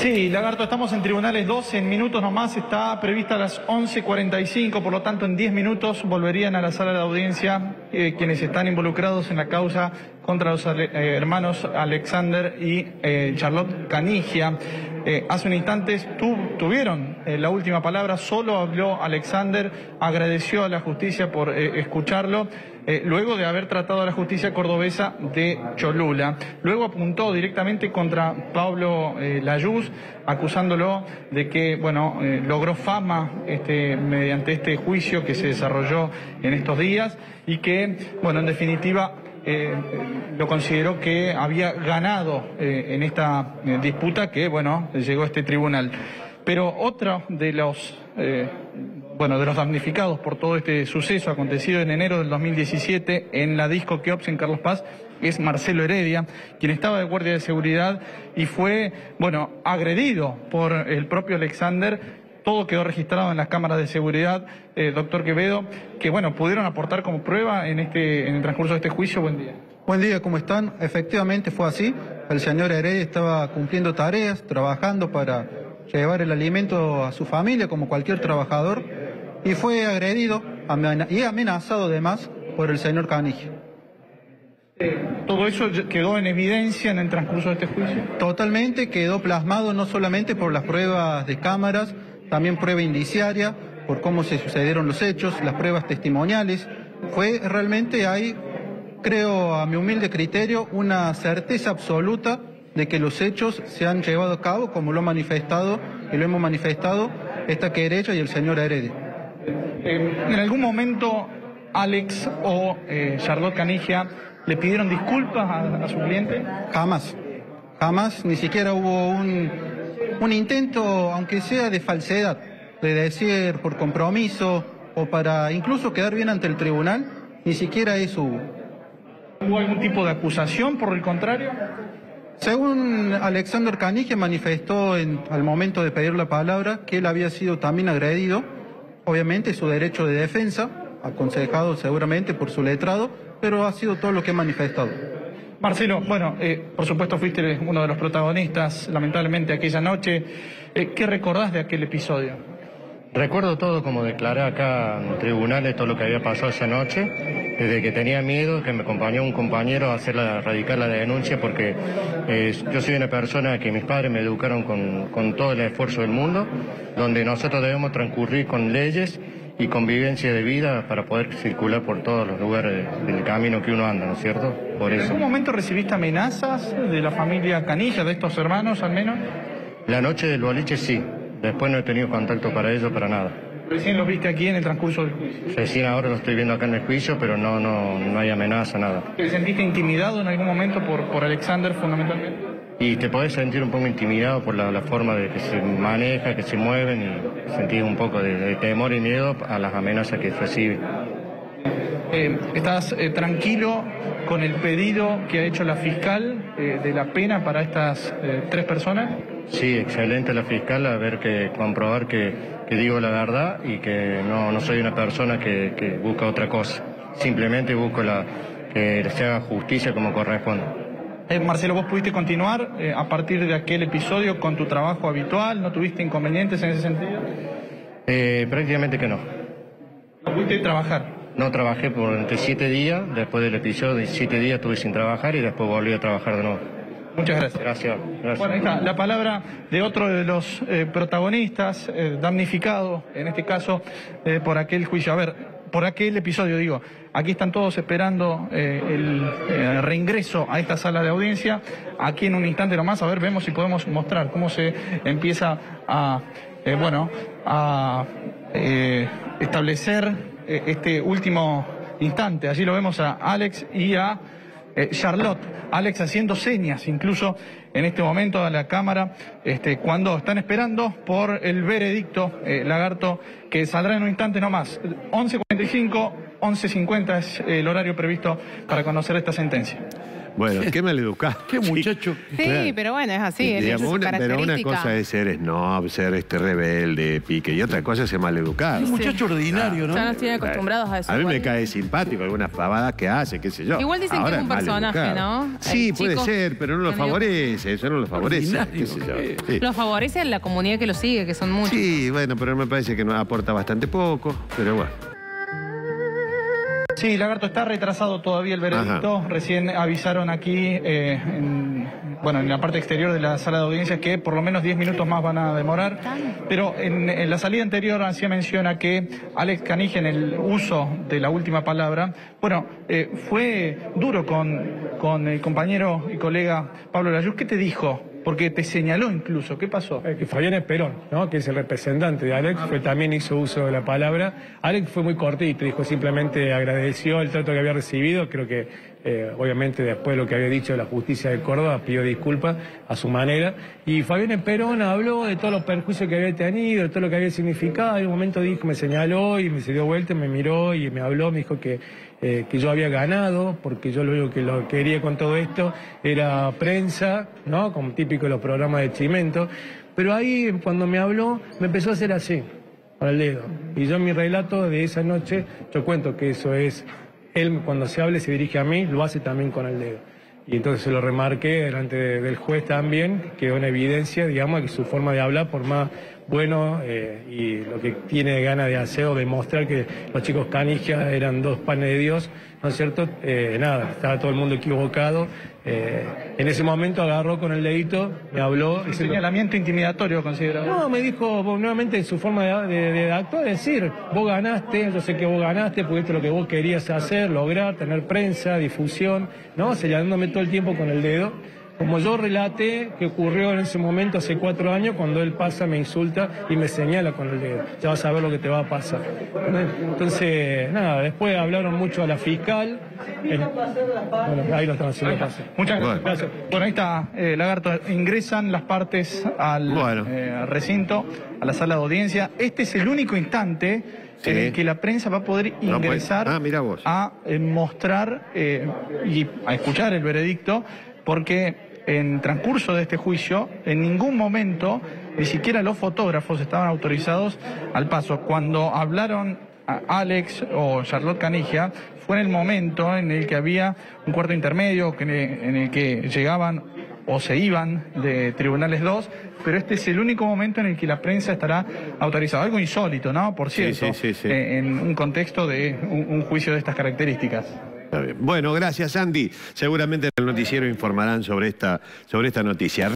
Sí, Lagarto, estamos en tribunales 12, en minutos nomás está prevista a las 11.45, por lo tanto en 10 minutos volverían a la sala de audiencia eh, quienes están involucrados en la causa contra los eh, hermanos Alexander y eh, Charlotte Canigia. Hace un instante tuvieron la última palabra, solo habló Alexander, agradeció a la justicia por escucharlo eh, luego de haber tratado a la justicia cordobesa de Cholula. Luego apuntó directamente contra Pablo eh, Layuz, acusándolo de que, bueno, eh, logró fama este, mediante este juicio que se desarrolló en estos días y que, bueno, en definitiva, lo consideró que había ganado en esta disputa que, bueno, llegó a este tribunal. Pero otro de los bueno, de los damnificados por todo este suceso acontecido en enero del 2017 en la disco Keops en Carlos Paz es Marcelo Heredia, quien estaba de guardia de seguridad y fue, bueno, agredido por el propio Alexander. Todo quedó registrado en las cámaras de seguridad, eh, doctor Quevedo, que, bueno, pudieron aportar como prueba en, este, en el transcurso de este juicio. Buen día. Buen día, ¿cómo están? Efectivamente fue así. El señor Heredia estaba cumpliendo tareas, trabajando para llevar el alimento a su familia como cualquier trabajador y fue agredido y amenazado además por el señor Canigio. ¿Todo eso quedó en evidencia en el transcurso de este juicio? Totalmente, quedó plasmado no solamente por las pruebas de cámaras, también prueba indiciaria, por cómo se sucedieron los hechos, las pruebas testimoniales. Fue realmente, hay, creo a mi humilde criterio, una certeza absoluta de que los hechos se han llevado a cabo como lo ha manifestado y lo hemos manifestado esta querella y el señor Heredia. ¿En algún momento Alex o eh, Charlotte Canigia le pidieron disculpas a, su cliente? Jamás, jamás, ni siquiera hubo un, un intento, aunque sea de falsedad, de decir por compromiso o para incluso quedar bien ante el tribunal, ni siquiera eso hubo. ¿Hubo algún tipo de acusación por el contrario? Según Alexander Canigia manifestó en, al momento de pedir la palabra que él había sido también agredido obviamente su derecho de defensa, aconsejado seguramente por su letrado, pero ha sido todo lo que ha manifestado. Marcelo, bueno, eh, por supuesto fuiste uno de los protagonistas, lamentablemente, aquella noche. Eh, ¿Qué recordás de aquel episodio? Recuerdo todo como declaré acá en tribunales, todo lo que había pasado esa noche, desde que tenía miedo, que me acompañó un compañero a hacer la, radicar la denuncia, porque eh, yo soy una persona que mis padres me educaron con, con todo el esfuerzo del mundo, donde nosotros debemos transcurrir con leyes y convivencia de vida para poder circular por todos los lugares del camino que uno anda, ¿no es cierto? Por eso. ¿En algún momento recibiste amenazas de la familia Canilla, de estos hermanos al menos? La noche del boliche sí, después no he tenido contacto para ello, para nada. Recién lo viste aquí en el transcurso del juicio. Recién ahora lo estoy viendo acá en el juicio, pero no, no, no hay amenaza, nada. ¿Te sentiste intimidado en algún momento por, por Alexander fundamentalmente? Y te podés sentir un poco intimidado por la, forma de que se maneja, que se mueven y sentir un poco de, temor y miedo a las amenazas que recibe. Eh, ¿Estás eh, tranquilo con el pedido que ha hecho la fiscal eh, de la pena para estas tres personas? Sí, excelente la fiscal, a ver que comprobar que, digo la verdad y que no, no soy una persona que, busca otra cosa. Simplemente busco la, que se haga justicia como corresponde. Eh, Marcelo, ¿vos pudiste continuar eh, a partir de aquel episodio con tu trabajo habitual? ¿No tuviste inconvenientes en ese sentido? Eh, prácticamente que no. ¿No pudiste trabajar? No trabajé por siete días, después del episodio de siete días estuve sin trabajar y después volví a trabajar de nuevo. Muchas gracias. Gracias. Bueno, ahí está la palabra de otro de los eh, protagonistas, eh, damnificado, en este caso, eh, por aquel juicio. A ver, por aquel episodio, digo, aquí están todos esperando el reingreso a esta sala de audiencia. Aquí en un instante nomás, a ver, vemos si podemos mostrar cómo se empieza a, bueno, a establecer este último instante. Allí lo vemos a Alex y a eh, Charlotte, Alex haciendo señas incluso en este momento a la Cámara, este, cuando están esperando por el veredicto, eh, Lagarto, que saldrá en un instante nomás. 11.45, 11.50 es el horario previsto para conocer esta sentencia. Bueno, qué maleducado. Qué muchacho. Sí, Claro. pero bueno, es así, es, Digamos, una- pero una cosa es ser snob, ser este rebelde, pique, y otra cosa es ser maleducado. Un muchacho ordinario, ¿no? Ya nos tienen acostumbrados a eso. A mí me cae simpático algunas pavadas que hace, qué sé yo. Igual dicen que es un maleducado. personaje, ¿no? Sí, El puede ser, pero no lo favorece, eso no lo favorece, qué Ordinario, sé yo. ¿qué? Sí. Lo favorece la comunidad que lo sigue, que son muchos. Sí, bueno, pero me parece que nos aporta bastante poco, pero bueno. Sí, Lagarto, está retrasado todavía el veredicto. Recién avisaron aquí, eh, en, bueno, en la parte exterior de la sala de audiencias que por lo menos 10 minutos más van a demorar. Pero en, en la salida anterior hacía menciona que Alex Canige en el uso de la última palabra, bueno, eh, fue duro con, con el compañero y colega Pablo Layuz. ¿Qué te dijo? Porque te señaló incluso. ¿Qué pasó? Eh, que Fabián Esperón, ¿no? que es el representante de Alex, fue, también hizo uso de la palabra. Alex fue muy cortito, dijo simplemente agradeció el trato que había recibido, creo que eh, obviamente después de lo que había dicho la justicia de Córdoba pidió disculpas a su manera. Y Fabián Esperón habló de todos los perjuicios que había tenido, de todo lo que había significado. En un momento dijo, me señaló y me se dio vuelta, me miró y me habló, me dijo que, eh, que yo había ganado, porque yo lo único que lo quería con todo esto era prensa, ¿no? Como típico de los programas de Chimento. Pero ahí, cuando me habló, me empezó a hacer así, el dedo. Y yo en mi relato de esa noche, yo cuento que eso es, él cuando se hable se dirige a mí, lo hace también con el dedo. Y entonces se lo remarqué delante de- del juez también, quedó en evidencia, digamos, que su forma de hablar, por más bueno eh, y lo que tiene ganas de hacer o demostrar que los chicos canigia eran dos panes de Dios, ¿no es cierto? Eh, nada, estaba todo el mundo equivocado. Eh, en ese momento agarró con el dedito, me habló. Un señalamiento intimidatorio, considera. no, me dijo nuevamente en su forma de, de- de actuar, decir, vos ganaste, yo sé que vos ganaste, porque esto es lo que vos querías hacer, lograr, tener prensa, difusión, ¿no? Señalándome todo el tiempo con el dedo. Como yo relaté que ocurrió en ese momento hace cuatro años, cuando él pasa, me insulta y me señala con el dedo. Ya vas a ver lo que te va a pasar. Entonces, nada, después hablaron mucho a la fiscal. Bueno, ahí lo están haciendo. Muchas Bueno. gracias. Bueno, ahí está, eh, Lagarto. Ingresan las partes al Bueno. eh, recinto, a la sala de audiencia. Este es el único instante Sí. en el que la prensa va a poder No puede- ingresar Ah, mira vos. a eh, mostrar eh, y a escuchar el veredicto, porque en transcurso de este juicio, en ningún momento, ni siquiera los fotógrafos estaban autorizados al paso. Cuando hablaron a Alex o Charlotte Canigia, fue en el momento en el que había un cuarto intermedio, en el que llegaban o se iban de Tribunales 2, pero este es el único momento en el que la prensa estará autorizada. Algo insólito, ¿no? Por cierto, sí, sí, sí. eh, en un contexto de un, un juicio de estas características. Bueno, gracias Andy. Seguramente en el noticiero informarán sobre esta, sobre esta noticia.